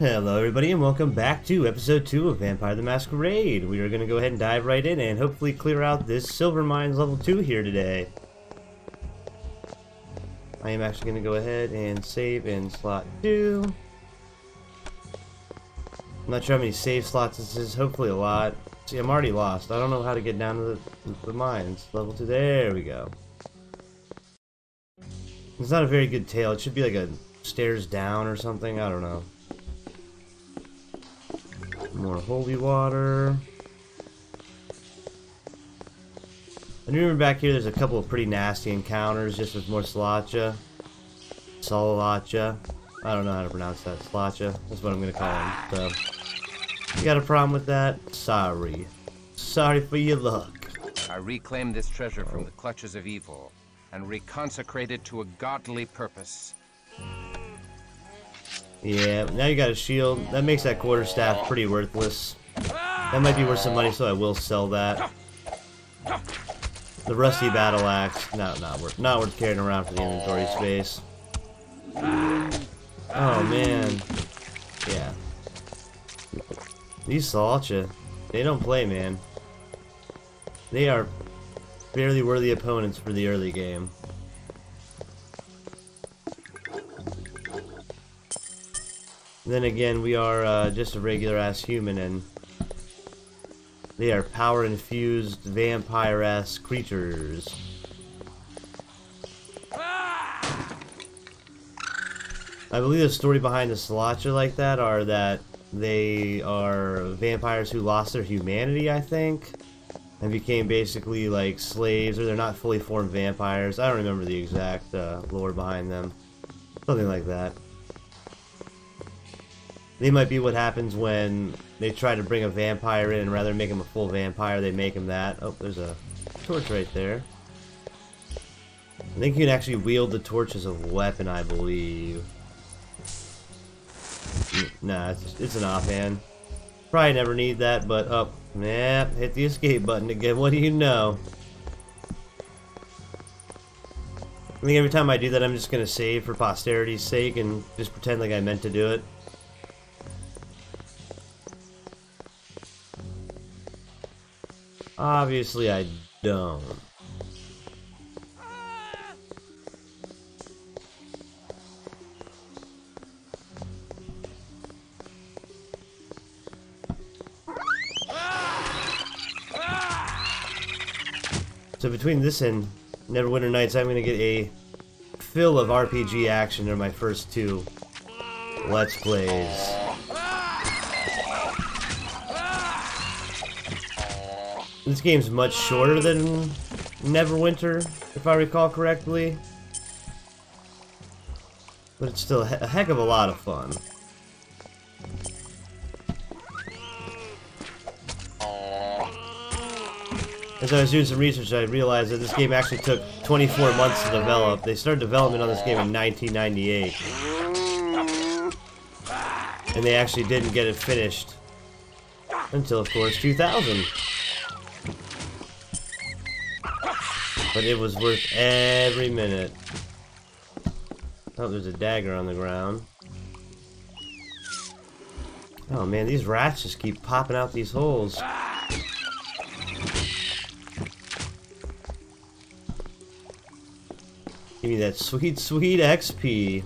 Hello everybody and welcome back to episode 2 of Vampire the Masquerade. We are going to go ahead and dive right in and hopefully clear out this Silver Mines level 2 here today. I am actually going to go ahead and save in slot 2. I'm not sure how many save slots this is, hopefully a lot. See, I'm already lost. I don't know how to get down to the, the mines. Level 2, there we go. It's not a very good tail, it should be like a stairs down or something, I don't know. More holy water. I remember back here there's a couple of pretty nasty encounters just with more Slacha. Solalacha. I don't know how to pronounce that. Slacha. That's what I'm gonna call him. So you got a problem with that? Sorry. Sorry for your luck. I reclaim this treasure from the clutches of evil and reconsecrate it to a godly purpose. Yeah, now you got a shield. That makes that quarterstaff pretty worthless. That might be worth some money, so I will sell that. The rusty battle axe, not not worth not worth carrying around for the inventory space. Oh man, yeah. These Salacha, they don't play, man. They are fairly worthy opponents for the early game. Then again, we are uh, just a regular ass human, and they are power infused vampire ass creatures. I believe the story behind the Salacha like that are that they are vampires who lost their humanity, I think, and became basically like slaves, or they're not fully formed vampires. I don't remember the exact uh, lore behind them. Something like that. They might be what happens when they try to bring a vampire in, and rather than make him a full vampire, they make him that. Oh, there's a torch right there. I think you can actually wield the torch as a weapon, I believe. Nah, it's, it's an offhand. Probably never need that, but. Oh, yeah, hit the escape button again. What do you know? I think every time I do that, I'm just gonna save for posterity's sake and just pretend like I meant to do it. Obviously I don't. So between this and Neverwinter Nights, I'm going to get a fill of RPG action in my first two Let's Plays. This game's much shorter than Neverwinter, if I recall correctly. But it's still a heck of a lot of fun. As I was doing some research, I realized that this game actually took 24 months to develop. They started development on this game in 1998. And they actually didn't get it finished until, of course, 2000. But it was worth every minute. Oh, there's a dagger on the ground. Oh man, these rats just keep popping out these holes. Give me that sweet, sweet XP.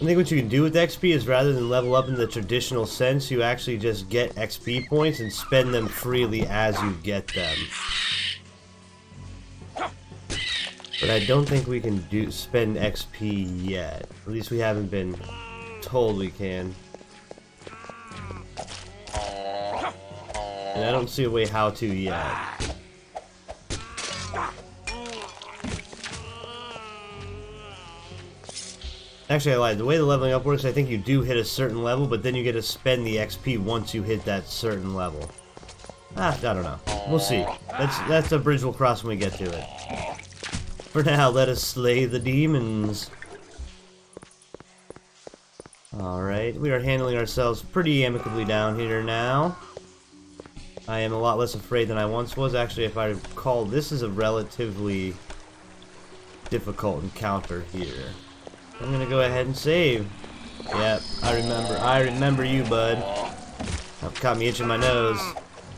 I think what you can do with XP is rather than level up in the traditional sense, you actually just get XP points and spend them freely as you get them. But I don't think we can do spend XP yet. At least we haven't been told we can. And I don't see a way how to yet. Actually, I lied. The way the leveling up works, I think you do hit a certain level, but then you get to spend the XP once you hit that certain level. Ah, I don't know. We'll see. That's that's a bridge we'll cross when we get to it. For now, let us slay the demons. Alright, we are handling ourselves pretty amicably down here now. I am a lot less afraid than I once was. Actually, if I recall, this is a relatively difficult encounter here. I'm gonna go ahead and save. Yep, I remember. I remember you, bud. That caught me itching my nose.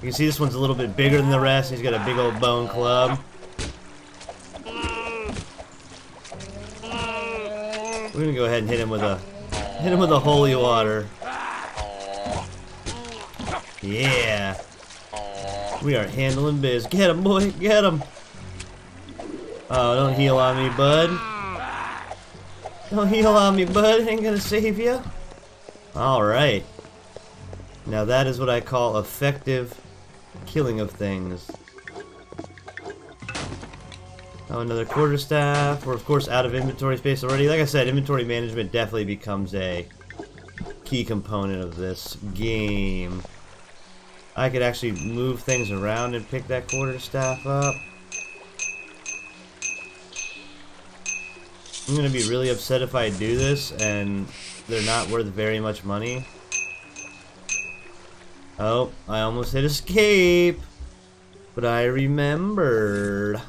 You can see this one's a little bit bigger than the rest. He's got a big old bone club. We're gonna go ahead and hit him with a hit him with a holy water. Yeah. We are handling biz. Get him, boy. Get him. Oh, don't heal on me, bud. Don't heal on me, bud. Ain't gonna save you. Alright. Now that is what I call effective killing of things. Oh, another quarterstaff. We're, of course, out of inventory space already. Like I said, inventory management definitely becomes a key component of this game. I could actually move things around and pick that quarterstaff up. I'm gonna be really upset if I do this and they're not worth very much money. Oh, I almost hit escape. But I remembered.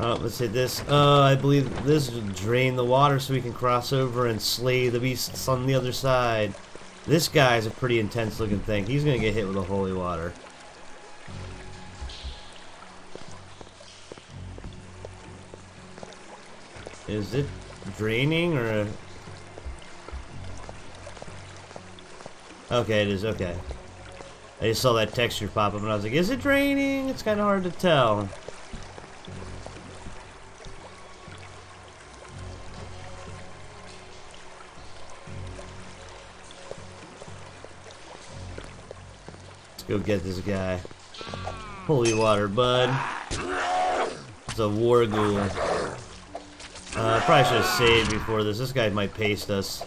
Oh, let's hit this. Uh, I believe this will drain the water so we can cross over and slay the beasts on the other side. This guy is a pretty intense looking thing. He's gonna get hit with a holy water. Is it draining or... Okay, it is, okay. I just saw that texture pop up and I was like, is it draining? It's kind of hard to tell. Let's go get this guy. Holy water, bud. It's a war ghoul. Uh, probably should have saved before this. This guy might paste us.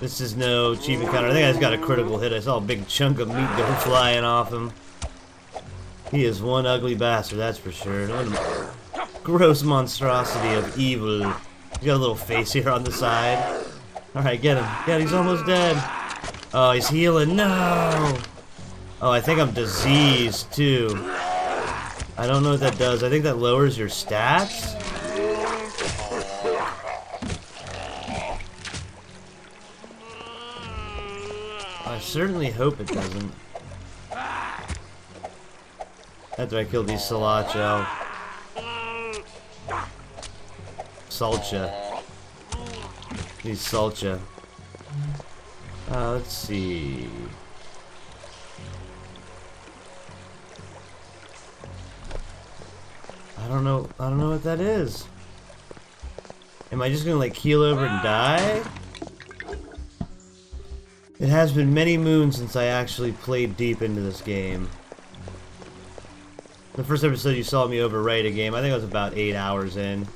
This is no cheap encounter. I think I just got a critical hit. I saw a big chunk of meat go flying off him. He is one ugly bastard, that's for sure. gross monstrosity of evil. He's got a little face here on the side. Alright, get him. Yeah, he's almost dead. Oh, he's healing. No! Oh, I think I'm diseased, too. I don't know what that does. I think that lowers your stats? I certainly hope it doesn't. After I kill these Solacho. Salcha. These Salcha. Uh, let's see. Don't know. I don't know what that is. Am I just gonna like keel over and die? It has been many moons since I actually played deep into this game. The first episode you saw me overwrite a game, I think I was about 8 hours in.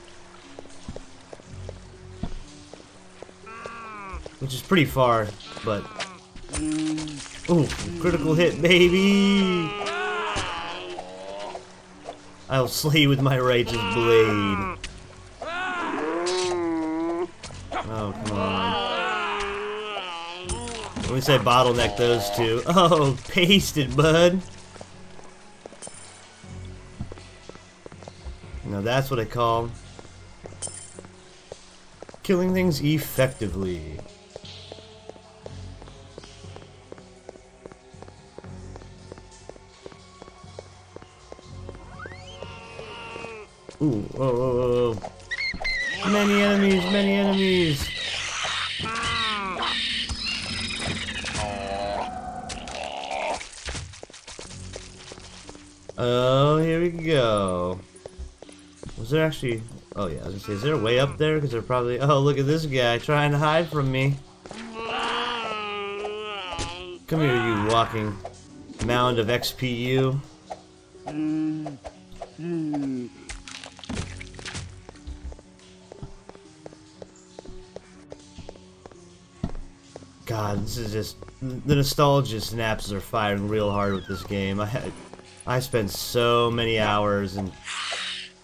Which is pretty far, but... Ooh, critical hit, baby! I'll slay with my righteous blade. Oh, come on. Let me say bottleneck those two. Oh, pasted, bud. Now that's what I call killing things effectively. Ooh, whoa, whoa, whoa. Many enemies, many enemies. Oh, here we go. Was there actually... Oh, yeah, I was gonna say, is there a way up there? Because they're probably... Oh, look at this guy trying to hide from me. Come here, you walking mound of XPU. God, this is just the nostalgia snaps are firing real hard with this game. I had, I spent so many hours in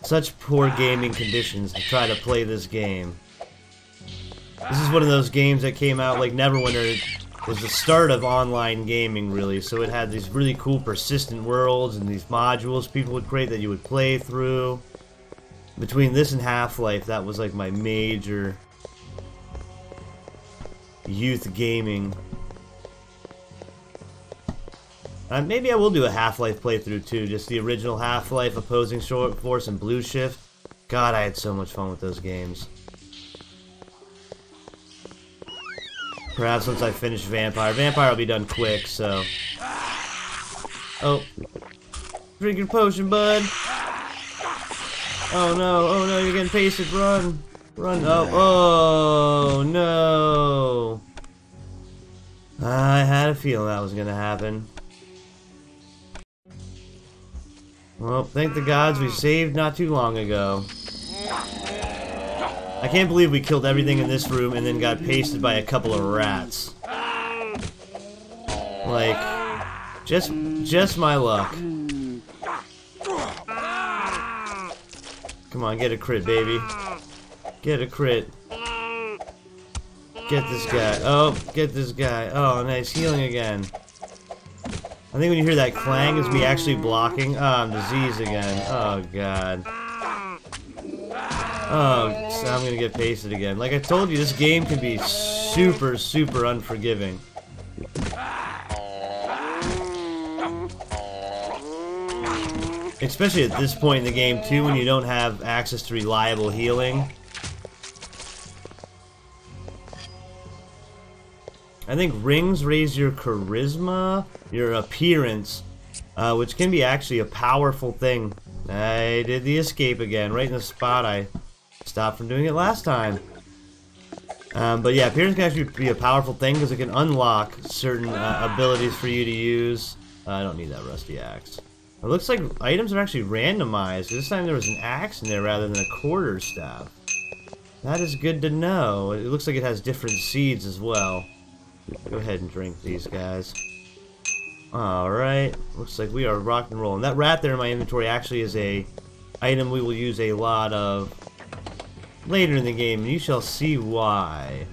such poor gaming conditions to try to play this game. This is one of those games that came out like Neverwinter was the start of online gaming, really. So it had these really cool persistent worlds and these modules people would create that you would play through. Between this and Half-Life, that was like my major youth gaming. Uh, maybe I will do a Half-Life playthrough too, just the original Half-Life, Opposing Short Force, and Blue Shift. God, I had so much fun with those games. Perhaps once I finish Vampire. Vampire will be done quick, so... Oh. Drink your potion, bud. Oh no, oh no, you're getting pasted. Run. Run. Oh, oh no. I had a feeling that was gonna happen. Well, thank the gods we saved not too long ago. I can't believe we killed everything in this room and then got pasted by a couple of rats. Like, just, just my luck. Come on, get a crit, baby. Get a crit. Get this guy. Oh, get this guy. Oh, nice. Healing again. I think when you hear that clang, it's me actually blocking. Um, oh, I'm diseased again. Oh, God. Oh, so I'm gonna get pasted again. Like I told you, this game can be super, super unforgiving. Especially at this point in the game, too, when you don't have access to reliable healing. I think rings raise your charisma, your appearance, uh, which can be actually a powerful thing. I did the escape again, right in the spot I stopped from doing it last time. Um, but yeah, appearance can actually be a powerful thing because it can unlock certain uh, abilities for you to use. Uh, I don't need that rusty axe. It looks like items are actually randomized. This time there was an axe in there rather than a quarter staff. That is good to know. It looks like it has different seeds as well. Go ahead and drink these guys. Alright. Looks like we are rock and rolling. That rat there in my inventory actually is a item we will use a lot of later in the game, and you shall see why.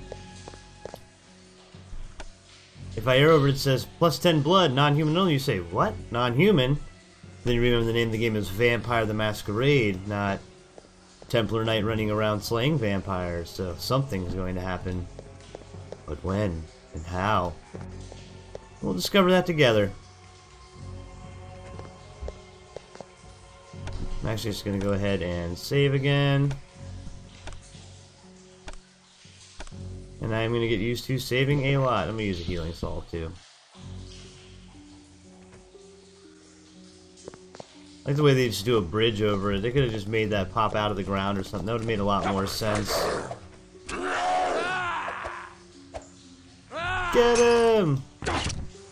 If I hear over it says plus 10 blood, non-human only, you say, what? Non-human? Then you remember the name of the game is Vampire the Masquerade, not Templar Knight running around slaying vampires, so something's going to happen. But when and how? We'll discover that together. I'm actually just going to go ahead and save again. And I'm going to get used to saving a lot. I'm going to use a healing salt too. I like the way they just do a bridge over it. They could have just made that pop out of the ground or something. That would have made a lot more sense. Get him!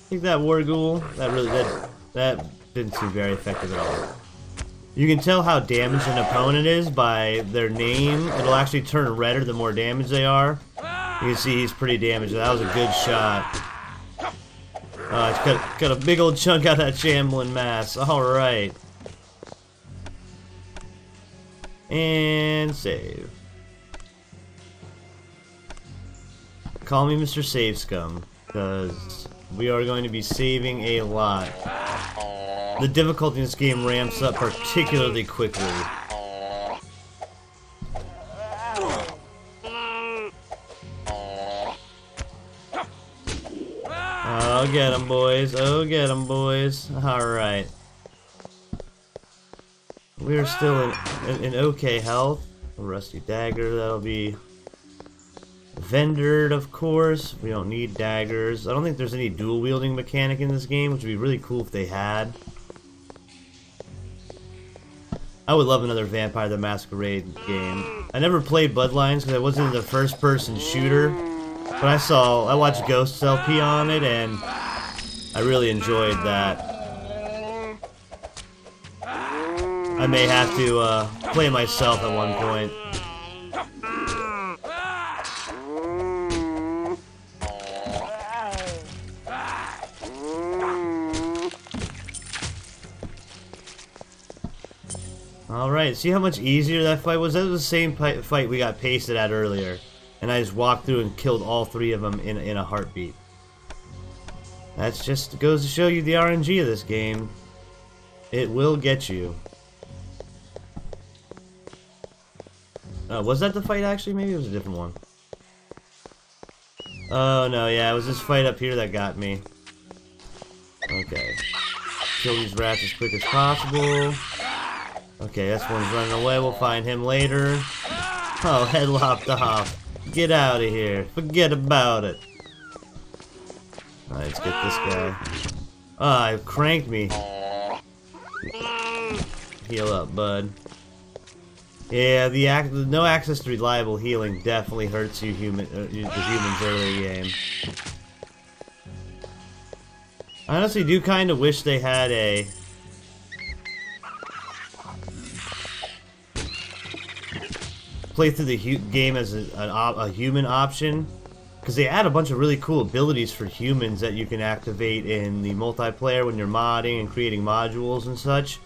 Take that war ghoul. That really that that didn't seem very effective at all. You can tell how damaged an opponent is by their name. It'll actually turn redder the more damage they are. You can see he's pretty damaged. That was a good shot. Uh, it's got, got a big old chunk out of that shambling mass. Alright. And save. Call me Mr. Save Scum, because we are going to be saving a lot. The difficulty in this game ramps up particularly quickly. Oh, get them, boys. Oh, get them, boys. Alright. We're still in, in, in, okay health. A rusty dagger, that'll be vendored, of course. We don't need daggers. I don't think there's any dual wielding mechanic in this game, which would be really cool if they had. I would love another Vampire the Masquerade game. I never played Bloodlines because I wasn't the first person shooter. But I saw, I watched Ghosts LP on it, and I really enjoyed that. I may have to uh, play myself at one point. Alright, see how much easier that fight was? That was the same fight we got pasted at earlier. And I just walked through and killed all three of them in, in a heartbeat. That's just goes to show you the RNG of this game. It will get you. Uh, was that the fight actually? Maybe it was a different one. Oh no, yeah, it was this fight up here that got me. Okay. Kill these rats as quick as possible. Okay, this one's running away. We'll find him later. Oh, head lopped off. Get out of here. Forget about it. Alright, let's get this guy. Ah, oh, cranked me. Heal up, bud. Yeah, the, act no access to reliable healing definitely hurts you human uh, the humans early game. I honestly do kind of wish they had a play through the game as a, a, human option? Because they add a bunch of really cool abilities for humans that you can activate in the multiplayer when you're modding and creating modules and such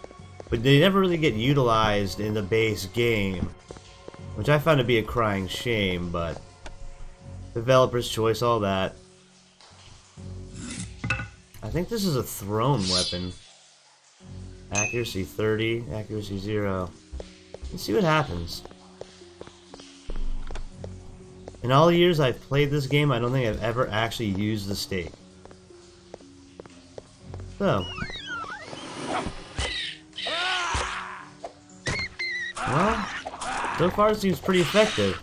but they never really get utilized in the base game which I found to be a crying shame but developer's choice all that. I think this is a thrown weapon. Accuracy 30 accuracy 0 let's see what happens in all the years I've played this game, I don't think I've ever actually used the stake. So. Well, so far it seems pretty effective.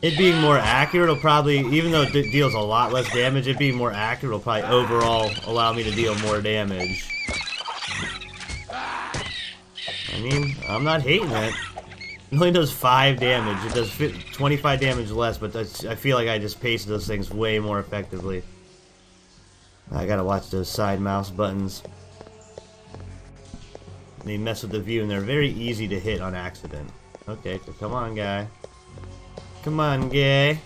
It being more accurate will probably, even though it deals a lot less damage, it being more accurate will probably overall allow me to deal more damage. I mean, I'm not hating it. It only does 5 damage. It does 25 damage less, but I feel like I just paced those things way more effectively. I gotta watch those side mouse buttons. They mess with the view, and they're very easy to hit on accident. Okay, so come on, guy. Come on, guy.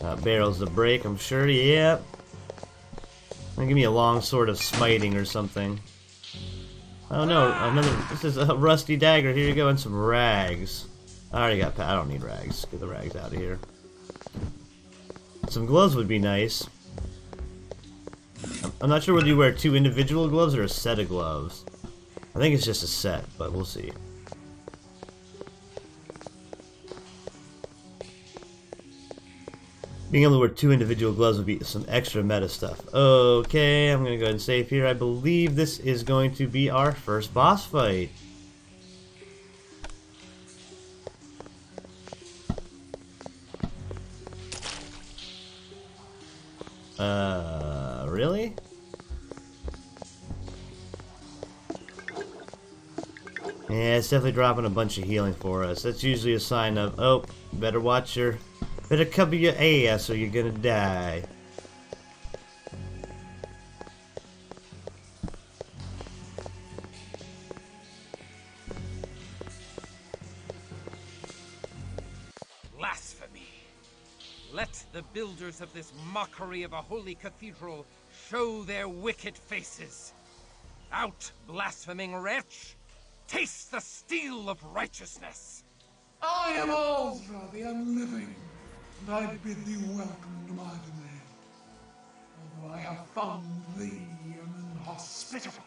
Uh, barrels the break, I'm sure. Yep. Give me a long sword of smiting or something. Oh no, another. This is a rusty dagger. Here you go, and some rags. I already got. I don't need rags. Get the rags out of here. Some gloves would be nice. I'm not sure whether you wear two individual gloves or a set of gloves. I think it's just a set, but we'll see. Being able to wear two individual gloves would be some extra meta stuff. Okay, I'm gonna go ahead and save here. I believe this is going to be our first boss fight. Uh, really? Yeah, it's definitely dropping a bunch of healing for us. That's usually a sign of, oh, better watch your Better cover your ass or you're gonna die. Blasphemy! Let the builders of this mockery of a holy cathedral show their wicked faces. Out, blaspheming wretch! Taste the steel of righteousness! I am Alzra, the Unliving and I bid thee welcome to my domain. Although I have found thee an inhospitable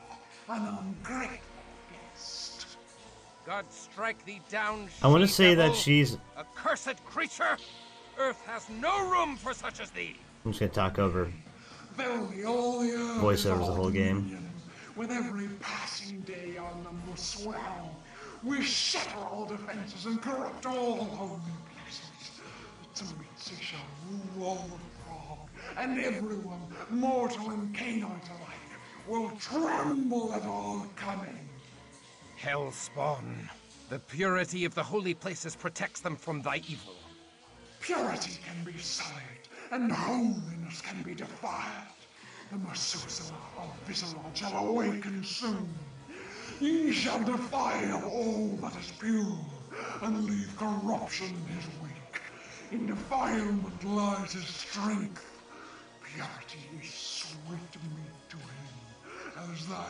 and ungrateful guest. God strike thee down, I want to say that she's... A cursed creature! Earth has no room for such as thee! I'm just gonna talk over Verily, all the voiceovers the whole game. With every passing day our numbers swell. We shatter all defenses and corrupt all Ultimately shall rule all the frog, and everyone, mortal and Cainite alike, will tremble at our coming. Hellspawn, the purity of the holy places protects them from thy evil. Purity can be sullied, and holiness can be defiled. The Methuselah of Vysehrad shall awaken soon. Ye shall defile all that is pure, and leave corruption his way. In defilement lies his strength. Purity is sweet meat to him, as thy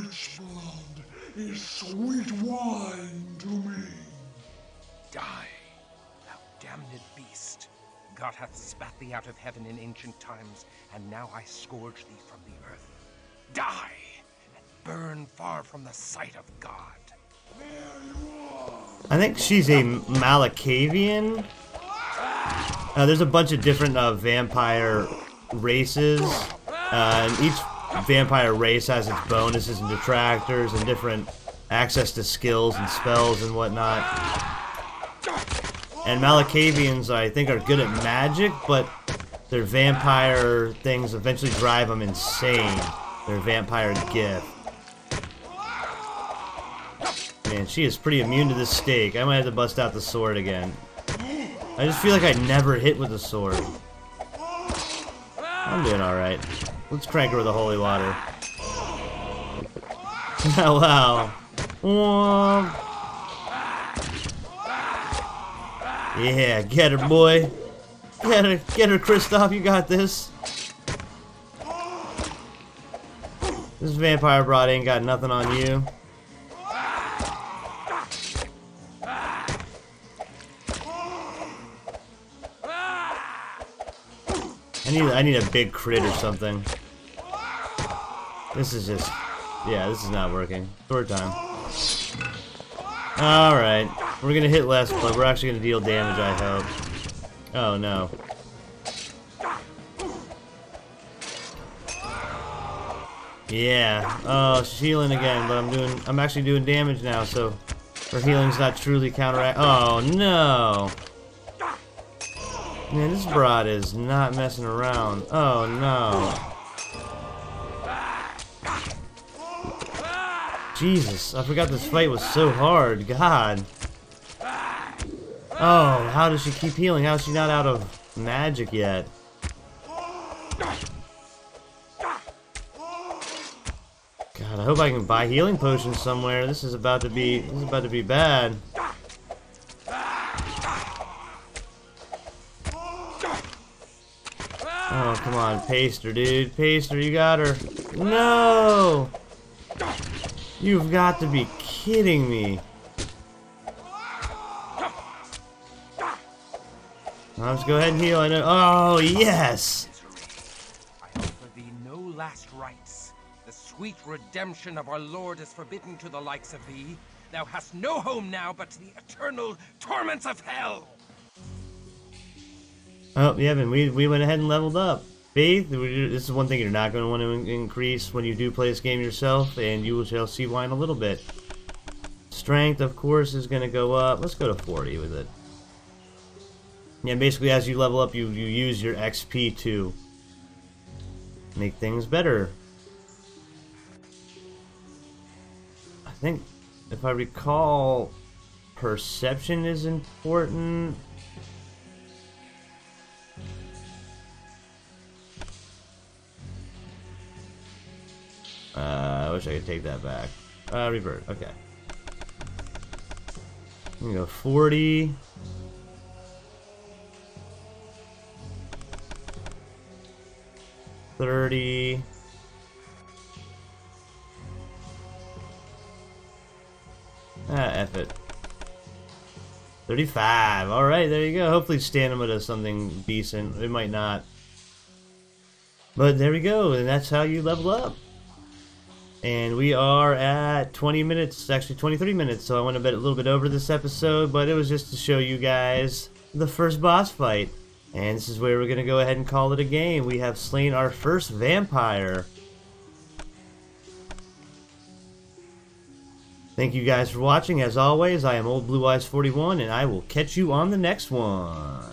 rich blood is sweet wine to me. Die, thou damned beast. God hath spat thee out of heaven in ancient times, and now I scourge thee from the earth. Die, and burn far from the sight of God. I think she's a Malkavian. Uh, there's a bunch of different uh, vampire races, uh, and each vampire race has its bonuses and detractors and different access to skills and spells and whatnot. And Malkavians, I think, are good at magic, but their vampire things eventually drive them insane. Their vampire gift. Man, she is pretty immune to this stake. I might have to bust out the sword again. I just feel like I never hit with a sword. I'm doing alright. Let's crank her with the holy water. oh, wow. Yeah, get her, boy. Get her, get her, Christof. You got this. This vampire broad ain't got nothing on you. I need I need a big crit or something. This is just yeah, this is not working. Third time. Alright. We're gonna hit less, but we're actually gonna deal damage, I hope. Oh no. Yeah. Oh, she's healing again, but I'm doing I'm actually doing damage now, so her healing's not truly counteract Oh no! Man, this broad is not messing around. Oh no. Jesus, I forgot this fight was so hard. God. Oh, how does she keep healing? How is she not out of magic yet? God, I hope I can buy healing potions somewhere. This is about to be this is about to be bad. Oh, come on, Paster, dude. Paster, you got her. No! You've got to be kidding me. Let's go ahead and heal. I know. Oh, yes! I offer thee no last rites. The sweet redemption of our Lord is forbidden to the likes of thee. Thou hast no home now but the eternal torments of hell. Oh, yeah, and we, we went ahead and leveled up. Faith, this is one thing you're not going to want to increase when you do play this game yourself, and you will shall see why in a little bit. Strength, of course, is going to go up. Let's go to 40 with it. Yeah, basically as you level up, you, you use your XP to make things better. I think, if I recall, perception is important. Uh, I wish I could take that back. Uh, revert. Okay. I'm go 40. Thirty. Ah, F it. 35. Alright, there you go. Hopefully stamina does something decent. It might not. But there we go, and that's how you level up. And we are at 20 minutes, actually 23 minutes, so I went a bit a little bit over this episode, but it was just to show you guys the first boss fight. And this is where we're going to go ahead and call it a game. We have slain our first vampire. Thank you guys for watching. As always, I am Old Blue Eyes 41, and I will catch you on the next one.